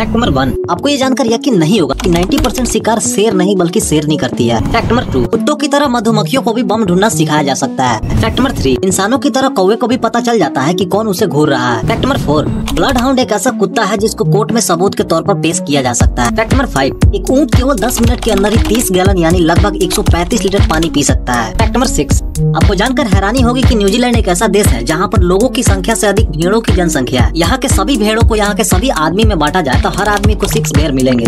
Fact number one आपको ये जानकर यकीन नहीं होगा कि 90 परसेंट शिकार शेर नहीं, बल्कि शेर नहीं करती है। फैक्ट नंबर टू कुत्तों की तरह मधुमक्खियों को भी बम ढूंढना सिखाया जा सकता है। फैक्ट नंबर थ्री इंसानों की तरह कौवे को भी पता चल जाता है कि कौन उसे घूर रहा है। Fact number four bloodhound एक ऐसा कुत्ता है जिसको कोर्ट में सबूत के तौर पर पेश किया जा सकता है। फैक्ट नंबर फाइव एक ऊँट केवल दस मिनट के अंदर ही तीस गैलन, यानी लगभग एक सौ पैंतीस लीटर पानी पी सकता है। फैक्ट नंबर सिक्स आपको जानकर हैरानी होगी कि न्यूजीलैंड एक ऐसा देश है जहाँ पर लोगों की संख्या से अधिक भेड़ों की जनसंख्या है। यहाँ के सभी भेड़ों को यहाँ के सभी आदमी में बांटा जाए तो हर आदमी को सिक्स भेड़ मिलेंगे।